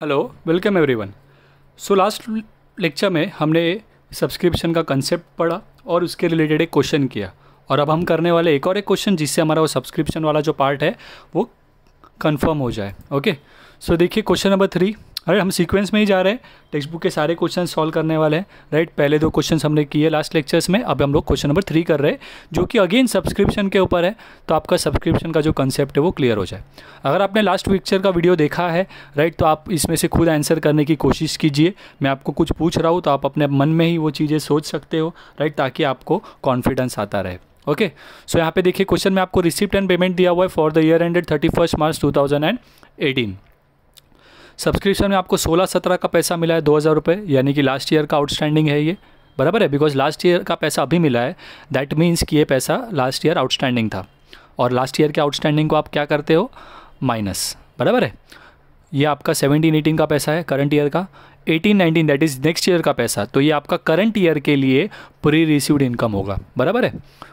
Hello welcome everyone so last lecture में हमने subscription का कंसेप्ट पढ़ा और उसके रिलेटेड एक क्वेश्चन किया। और अब हम करने वाले एक और एक क्वेश्चन जिससे हमारा वो सब्सक्रिप्शन वाला जो पार्ट है, वो कंफर्म हो जाए। ओके सो देखिए क्वेश्चन नंबर थ्री अरे, हम सीक्वेंस में ही जा रहे हैं। टेक्स्ट बुक के सारे क्वेश्चन सॉल्व करने वाले हैं। राइट पहले दो क्वेश्चन हमने किए लास्ट लेक्चर्स में। अब हम लोग क्वेश्चन नंबर थ्री कर रहे हैं, जो कि अगेन सब्सक्रिप्शन के ऊपर है। तो आपका सब्सक्रिप्शन का जो कंसेप्ट है, वो क्लियर हो जाए। अगर आपने लास्ट पिक्चर का वीडियो देखा है राइट तो आप इसमें से खुद आंसर करने की कोशिश कीजिए। मैं आपको कुछ पूछ रहा हूँ तो आप अपने मन में ही वो चीज़ें सोच सकते हो राइट ताकि आपको कॉन्फिडेंस आता रहे। ओके सो यहाँ पे देखिए क्वेश्चन में आपको रिसिप्ट एंड पेमेंट दिया हुआ है for the year ended thirty first March two thousand and eighteen subscription में आपको सोलह सत्रह का पैसा मिला है दो हज़ार रुपये यानी कि लास्ट ईयर का आउटस्टैंडिंग है ये। बराबर है? बिकॉज़ लास्ट ईयर का पैसा अभी मिला है दैट मीन्स कि ये पैसा लास्ट ईयर आउटस्टैंडिंग था। और लास्ट ईयर के आउटस्टैंडिंग को आप क्या करते हो? माइनस बराबर है? ये आपका सेवनटीन एटीन का पैसा है करंट ईयर का। Eighteen nineteen that is next year का पैसा। तो ये आपका करंट ईयर के लिए प्री रिसीव्ड इनकम होगा। बराबर है?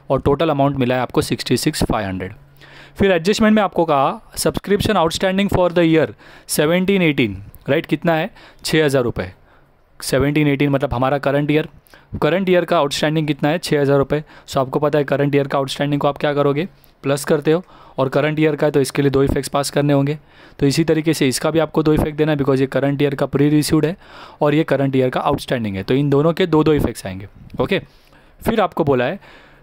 और टोटल अमाउंट मिला है आपको सिक्सटी सिक्स फाइव हंड्रेड फिर एडजस्टमेंट में आपको कहा subscription outstanding for the year seventeen eighteen right कितना है? छः हज़ार रुपये सेवनटीन एटीन मतलब हमारा करंट ईयर करंट ईयर का आउटस्टैंडिंग कितना है? छः हज़ार रुपये सो आपको पता है करंट ईयर का आउटस्टैंडिंग को आप क्या करोगे? प्लस करते हो। और करंट ईयर का है तो इसके लिए दो इफेक्ट्स पास करने होंगे। तो इसी तरीके से इसका भी आपको दो इफ़ेक्ट देना है बिकॉज़ ये करंट ईयर का प्री रिसीव्ड है और ये करंट ईयर का आउटस्टैंडिंग है। तो इन दोनों के दो दो इफेक्ट्स आएँगे। ओके फिर आपको बोला है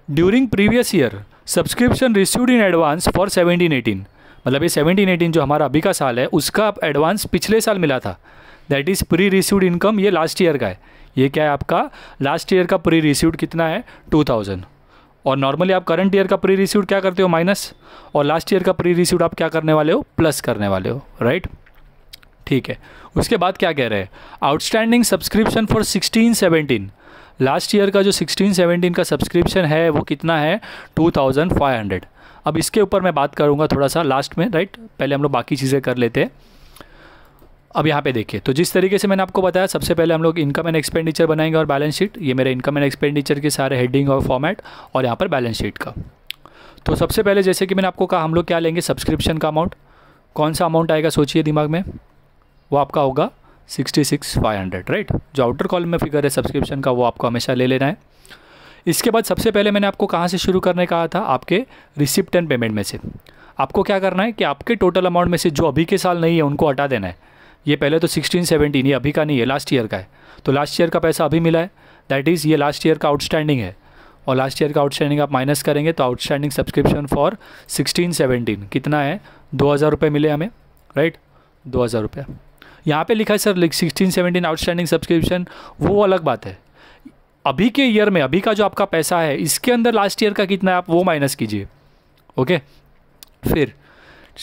during previous year subscription received in advance for seventeen eighteen मतलब ये सेवनटीन एटीन जो हमारा अभी का साल है, उसका एडवांस पिछले साल मिला था। That is pre received income ये लास्ट ईयर का है। ये क्या है आपका? लास्ट ईयर का प्री रिसीव्ड कितना है? टू थाउज़ेंड और नॉर्मली आप करंट ईयर का प्री रिसीव्ड क्या करते हो? माइनस और लास्ट ईयर का प्री रिसीव्ड आप क्या करने वाले हो? प्लस करने वाले हो राइट ठीक है। उसके बाद क्या कह रहे हैं? Outstanding subscription for sixteen seventeen last year का जो सिक्सटीन सेवनटीन का सब्सक्रिप्शन है, वो कितना है? टू थाउज़ेंड फाइव हंड्रेड अब इसके ऊपर मैं बात करूँगा थोड़ा सा लास्ट में राइट पहले हम लोग बाकी चीज़ें कर लेते हैं। अब यहाँ पे देखिए तो जिस तरीके से मैंने आपको बताया, सबसे पहले हम लोग इनकम एंड एक्सपेंडिचर बनाएँगे और बैलेंस शीट ये मेरे इनकम एंड एक्सपेंडिचर के सारे हेडिंग और फॉर्मेट और यहाँ पर बैलेंस शीट का। तो सबसे पहले जैसे कि मैंने आपको कहा, हम लोग क्या लेंगे? सब्सक्रिप्शन का अमाउंट कौन सा अमाउंट आएगा सोचिए दिमाग में? वो आपका होगा sixty six five hundred right जो आउटर कॉलम में फिगर है सब्सक्रिप्शन का, वो आपको हमेशा ले लेना है। इसके बाद सबसे पहले मैंने आपको कहाँ से शुरू करने कहा था? आपके रिसिप्ट एंड पेमेंट में से। आपको क्या करना है कि आपके टोटल अमाउंट में से जो अभी के साल नहीं है, उनको हटा देना है। ये पहले तो सिक्सटीन सेवनटीन ये अभी का नहीं है लास्ट ईयर का है। तो लास्ट ईयर का पैसा अभी मिला है। दैट इज़ ये लास्ट ईयर का आउटस्टैंडिंग है। और लास्ट ईयर का आउटस्टैंडिंग आप माइनस करेंगे तो outstanding subscription for sixteen seventeen कितना है? दो हज़ार रुपये मिले हमें राइट दो हज़ार रुपये। यहाँ पे लिखा है sir sixteen seventeen outstanding subscription वो अलग बात है। अभी के ईयर में, अभी का जो आपका पैसा है, इसके अंदर लास्ट ईयर का कितना है, आप वो माइनस कीजिए। ओके फिर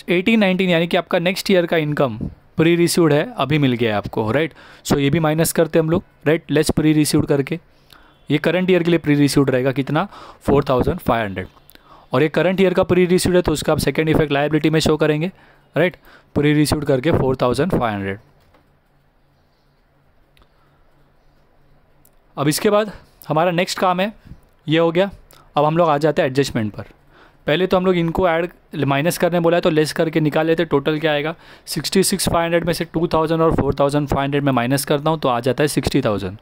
एटीन नाइनटीन यानी कि आपका नेक्स्ट ईयर का इनकम प्री रिसीव्ड है, अभी मिल गया है आपको राइट सो ये भी माइनस करते हम लोग राइट लेस प्री रिसीव्ड करके। ये करंट ईयर के लिए प्री रिसीव्ड रहेगा कितना? फोर थाउज़ेंड फाइव हंड्रेड और ये करंट ईयर का प्री रिसीव्ड है तो उसका आप सेकेंड इफ़ेक्ट लाइबिलिटी में शो करेंगे राइट प्री रिसीव्ड करके फोर थाउज़ेंड फाइव हंड्रेड अब इसके बाद हमारा नेक्स्ट काम है, ये हो गया। अब हम लोग आ जाते हैं एडजस्टमेंट पर। पहले तो हम लोग इनको ऐड माइनस करने बोला है तो लेस करके निकाल लेते टोटल क्या आएगा? सिक्सटी सिक्स फाइव हंड्रेड में से टू थाउज़ेंड और फोर थाउज़ेंड फाइव हंड्रेड में माइनस करता हूँ तो आ जाता है सिक्सटी थाउज़ेंड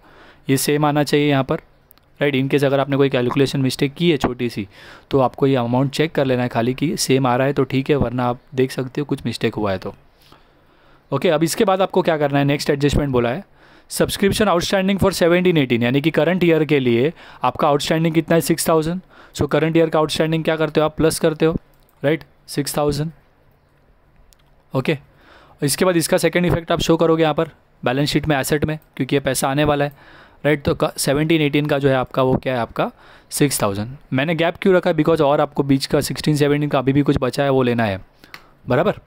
ये सेम आना चाहिए यहाँ पर। राइट इनकेस अगर आपने कोई कैलकुलेशन मिस्टेक की है छोटी सी तो आपको ये अमाउंट चेक कर लेना है खाली कि सेम आ रहा है तो ठीक है, वरना आप देख सकते हो कुछ मिस्टेक हुआ है तो। ओके अब इसके बाद आपको क्या करना है? नेक्स्ट एडजस्टमेंट बोला है। Subscription outstanding for seventeen eighteen यानी कि करंट ईयर के लिए आपका आउटस्टैंडिंग कितना है? Six thousand so current year का आउटस्टैंडिंग क्या करते हो आप? प्लस करते हो राइट सिक्स थाउज़ेंड ओके इसके बाद इसका सेकेंड इफ़ेक्ट आप शो करोगे यहाँ पर बैलेंस शीट में एसेट में क्योंकि ये पैसा आने वाला है राइट right, तो सेवनटीन एटीन का जो है आपका वो क्या है आपका? सिक्स थाउज़ेंड मैंने गैप क्यों रखा? बिकॉज़ और आपको बीच का सिक्सटीन सेवनटीन का अभी भी कुछ बचा है वो लेना है। बराबर?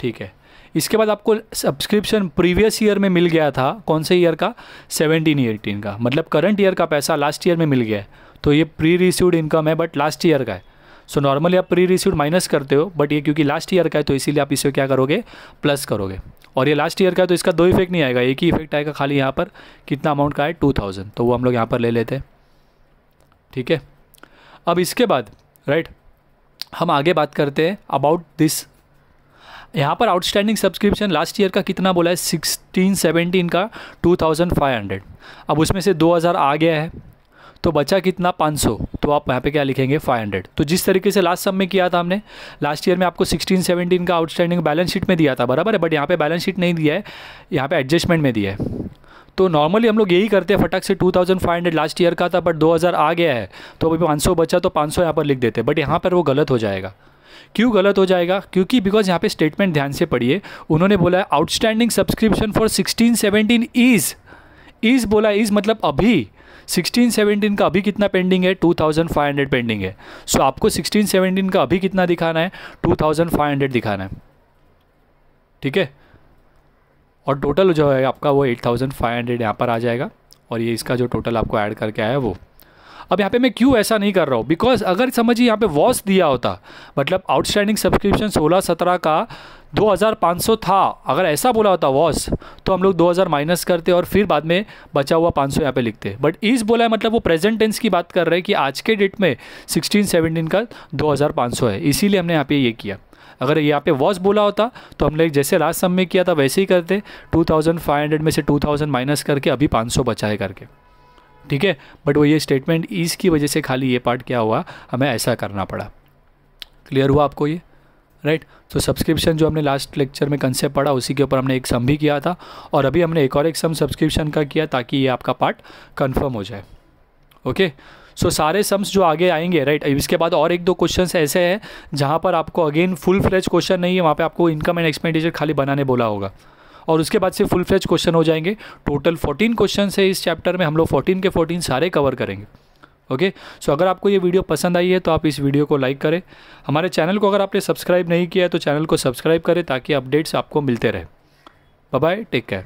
ठीक है। इसके बाद आपको सब्सक्रिप्शन प्रीवियस ईयर में मिल गया था। कौन से ईयर का? सेवनटीन एटीन का। मतलब करंट ईयर का पैसा लास्ट ईयर में मिल गया है। तो ये प्री रिसीव्ड इनकम है बट लास्ट ईयर का है। सो so, नॉर्मली आप प्री रिसीव्ड माइनस करते हो बट ये क्योंकि लास्ट ईयर का है तो इसीलिए आप इसे क्या करोगे? प्लस करोगे। और ये लास्ट ईयर का है तो इसका दो इफ़ेक्ट नहीं आएगा। एक ही इफ़ेक्ट आएगा खाली यहाँ पर कितना अमाउंट का है? टू थाउज़ेंड तो वो हम लोग यहाँ पर ले लेते हैं। ठीक है? अब इसके बाद राइट हम आगे बात करते हैं अबाउट दिस यहाँ पर आउटस्टैंडिंग सब्सक्रिप्शन लास्ट ईयर का कितना बोला है? सिक्सटीन सेवेंटीन का टू थाउज़ेंड फाइव हंड्रेड अब उसमें से दो हज़ार आ गया है तो बचा कितना? 500 तो आप यहाँ पे क्या लिखेंगे? 500 तो जिस तरीके से लास्ट सब में किया था हमने लास्ट ईयर में आपको 16 17 का आउटस्टैंडिंग बैलेंस शीट में दिया था, बराबर है? बट यहाँ पे बैलेंस शीट नहीं दिया है, यहाँ पे एडजस्टमेंट में दिया है। तो नॉर्मली हम लोग यही करते हैं फटक से 2500 लास्ट ईयर का था बट 2000 आ गया है तो अभी 500 बचा तो 500 यहाँ पर लिख देते हैं। बट यहाँ पर वो गलत हो जाएगा। क्यों गलत हो जाएगा? क्योंकि बिकॉज़ यहाँ पे स्टेटमेंट ध्यान से पढ़िए। उन्होंने बोला है outstanding subscription for sixteen seventeen is is बोला इज़ मतलब अभी। सिक्सटीन सेवनटीन का अभी कितना पेंडिंग है? Two thousand five hundred pending है। सो so, आपको सिक्सटीन सेवनटीन का अभी कितना दिखाना है? टू थाउज़ेंड फाइव हंड्रेड दिखाना है। ठीक है? और टोटल जो है आपका वो एट थाउज़ेंड फाइव हंड्रेड यहाँ पर आ जाएगा। और ये इसका जो टोटल आपको ऐड करके आया है वो। अब यहाँ पे मैं क्यों ऐसा नहीं कर रहा हूँ? बिकॉज़ अगर समझिए यहाँ पे वॉस दिया होता मतलब आउटस्टैंडिंग सब्सक्रिप्शन सोलह सत्रह का 2500 था, अगर ऐसा बोला होता वॉस तो हम लोग 2000 माइनस करते और फिर बाद में बचा हुआ 500 सौ यहाँ पर लिखते। बट इस बोला है मतलब वो प्रेजेंट टेंस की बात कर रहे हैं कि आज के डेट में 16 17 का 2500 है। इसीलिए हमने यहाँ पे ये किया। अगर यहाँ पे वॉस बोला होता तो हमने जैसे लास्ट सम में किया था, वैसे ही करते। 2500 में से 2000 माइनस करके अभी 500 बचाए करके। ठीक है? बट वो ये स्टेटमेंट ईज की वजह से खाली ये पार्ट क्या हुआ? हमें ऐसा करना पड़ा। क्लियर हुआ आपको ये? राइट तो सब्सक्रिप्शन जो हमने लास्ट लेक्चर में कंसेप्ट पढ़ा उसी के ऊपर हमने एक सम भी किया था। और अभी हमने एक और एक सम सब्सक्रिप्शन का किया ताकि ये आपका पार्ट कन्फर्म हो जाए। ओके सो so, सारे सम्स जो आगे आएँगे राइट right? इसके बाद और एक दो क्वेश्चन ऐसे हैं जहाँ पर आपको अगेन फुल फ्रेज क्वेश्चन नहीं है वहाँ पे आपको इनकम एंड एक्सपेंडिचर खाली बनाने बोला होगा। और उसके बाद से फुल फ्लेज क्वेश्चन हो जाएँगे। टोटल फोर्टीन क्वेश्चन है इस चैप्टर में, हम लोग फोर्टीन के फोर्टीन सारे कवर करेंगे। ओके सो अगर आपको ये वीडियो पसंद आई है तो आप इस वीडियो को लाइक करें। हमारे चैनल को अगर आपने सब्सक्राइब नहीं किया है तो चैनल को सब्सक्राइब करें ताकि अपडेट्स आपको मिलते रहे। Bye take care